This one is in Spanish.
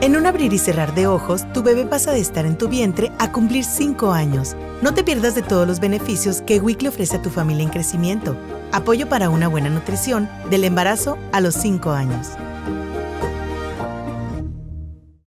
En un abrir y cerrar de ojos, tu bebé pasa de estar en tu vientre a cumplir 5 años. No te pierdas de todos los beneficios que WIC ofrece a tu familia en crecimiento. Apoyo para una buena nutrición del embarazo a los 5 años.